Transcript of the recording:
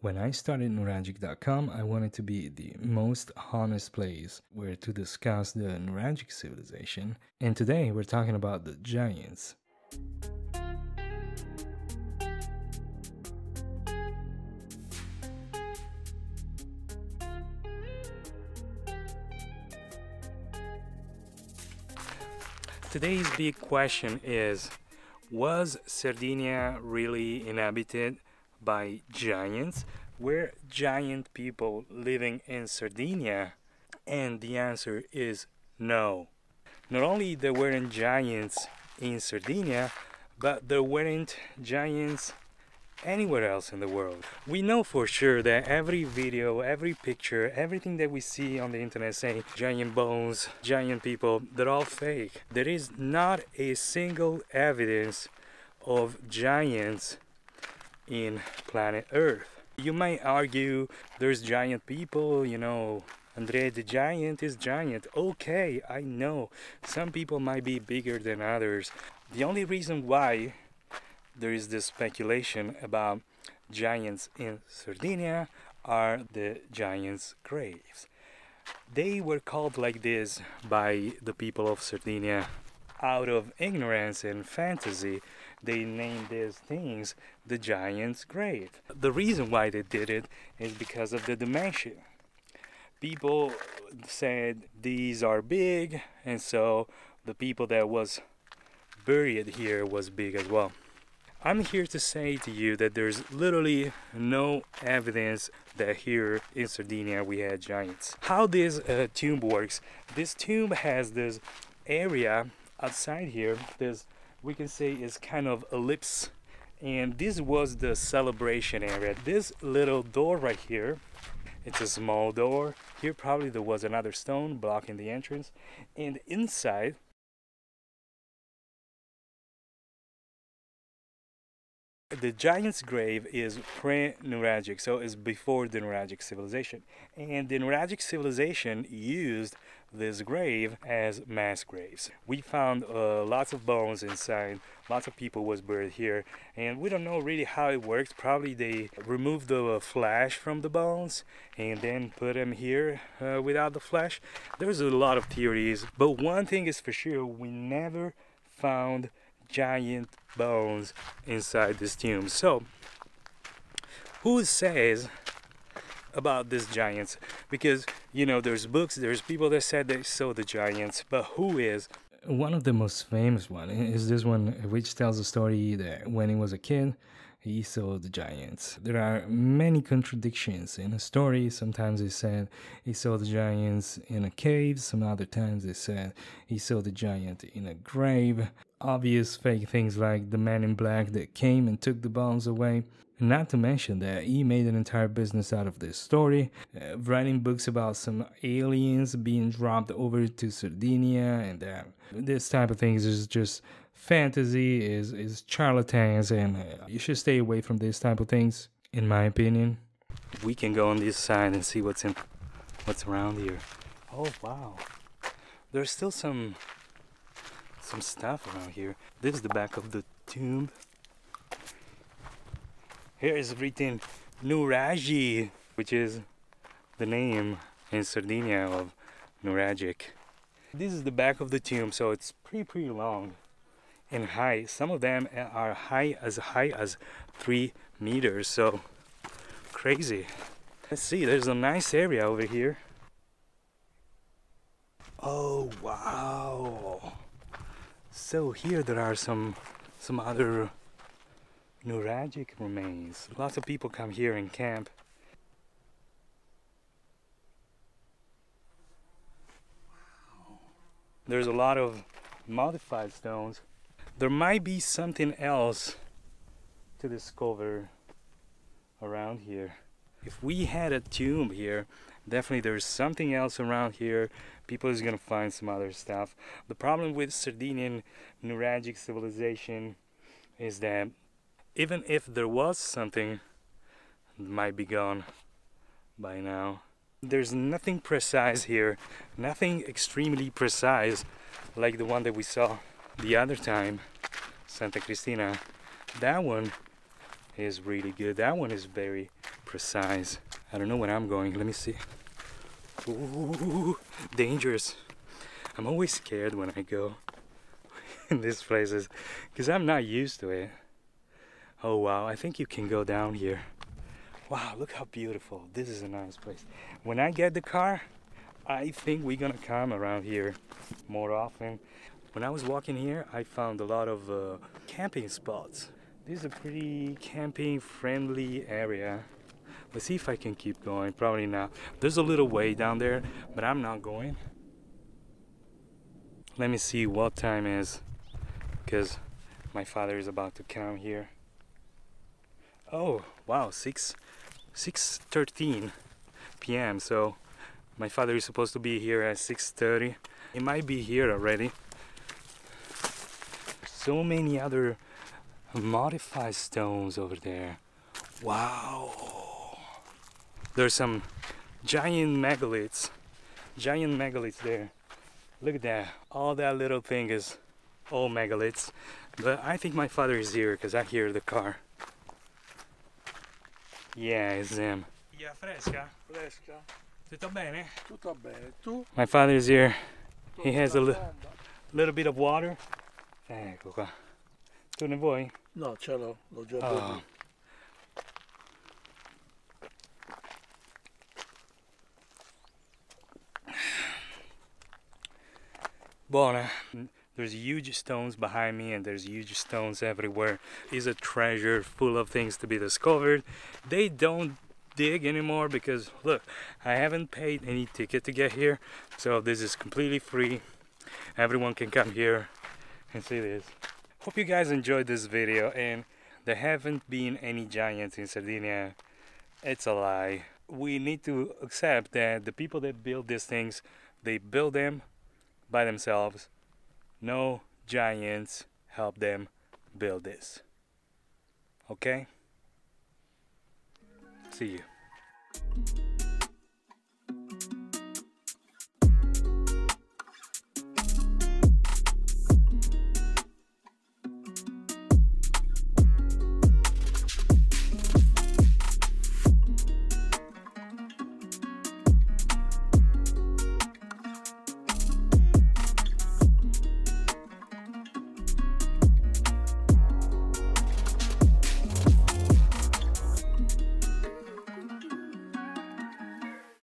When I started Nuragic.com, I wanted to be the most honest place where to discuss the Nuragic civilization, and today we're talking about the giants. Today's big question is Was Sardinia really inhabited by giants? Were giant people living in Sardinia? And the answer is no. Not only there weren't giants in Sardinia, but there weren't giants anywhere else in the world. We know for sure that every video, every picture, everything that we see on the internet saying giant bones, giant people, they're all fake. There is not a single evidence of giants in planet Earth. You might argue there's giant people, you know, Andre the Giant is giant. Okay, I know. Some people might be bigger than others. The only reason why there is this speculation about giants in Sardinia are the giants' graves. They were called like this by the people of Sardinia out of ignorance and fantasy. They named these things the giant's grave. The reason why they did it is because of the dimension. People said these are big, and so the people that was buried here was big as well. I'm here to say to you that there's literally no evidence that here in Sardinia we had giants. How this uh, tomb works, this tomb has this area outside here, this we can say is kind of ellipse and this was the celebration area. This little door right here, it's a small door. Here probably there was another stone blocking the entrance and inside The giant's grave is pre-Nuragic, so it's before the Nuragic civilization. And the Nuragic civilization used this grave as mass graves. We found uh, lots of bones inside, lots of people was buried here, and we don't know really how it works. Probably they removed the flesh from the bones and then put them here uh, without the flesh. There's a lot of theories, but one thing is for sure, we never found giant bones inside this tomb. So, who says about these giants? Because, you know, there's books, there's people that said they saw the giants, but who is? One of the most famous one is this one, which tells a story that when he was a kid, he saw the giants. There are many contradictions in the story. Sometimes they said he saw the giants in a cave, some other times they said he saw the giant in a grave. Obvious fake things like the man in black that came and took the bombs away. Not to mention that he made an entire business out of this story, uh, writing books about some aliens being dropped over to Sardinia, and that this type of things is just fantasy, is is charlatans, and uh, you should stay away from these type of things, in my opinion. We can go on this side and see what's in, what's around here. Oh wow, there's still some some stuff around here. This is the back of the tomb. Here is written Nuragi, which is the name in Sardinia of Nuragic. This is the back of the tomb, so it's pretty, pretty long and high. Some of them are high as high as three meters, so crazy. Let's see, there's a nice area over here. Oh, wow. So here there are some some other Nuragic remains. Lots of people come here and camp. There's a lot of modified stones. There might be something else to discover around here. If we had a tomb here, definitely there's something else around here. People is gonna find some other stuff. The problem with Sardinian Nuragic civilization is that even if there was something, it might be gone by now. There's nothing precise here, nothing extremely precise like the one that we saw the other time, Santa Cristina. That one is really good. That one is very precise. I don't know where I'm going. Let me see. Ooh, dangerous. I'm always scared when I go in these places because I'm not used to it. Oh wow, I think you can go down here. Wow, look how beautiful. This is a nice place. When I get the car, I think we're gonna come around here more often. When I was walking here, I found a lot of uh, camping spots. This is a pretty camping friendly area. Let's see if I can keep going. Probably not. There's a little way down there, but I'm not going. Let me see what time is because my father is about to come here. Oh, wow, 6 6:13 p.m. So my father is supposed to be here at 6:30. He might be here already. So many other modified stones over there. Wow. There's some giant megaliths. Giant megaliths there. Look at that. All that little thing is all megaliths. But I think my father is here because I hear the car. Yeah, it's him. Yeah, fresca? Fresca, Tutto bene? tutto bene. Tu? My father is here. He has a la li- bomba? little bit of water. Ecco qua. Tu ne vuoi? No, ce l'ho, l'ho già Oh. bevuto. Buona. There's huge stones behind me and there's huge stones everywhere. It's a treasure full of things to be discovered. They don't dig anymore because look, I haven't paid any ticket to get here. So this is completely free. Everyone can come here and see this. Hope you guys enjoyed this video and there haven't been any giants in Sardinia. It's a lie. We need to accept that the people that build these things, they build them by themselves. No giants help them build this. Okay? See you.